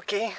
Ok?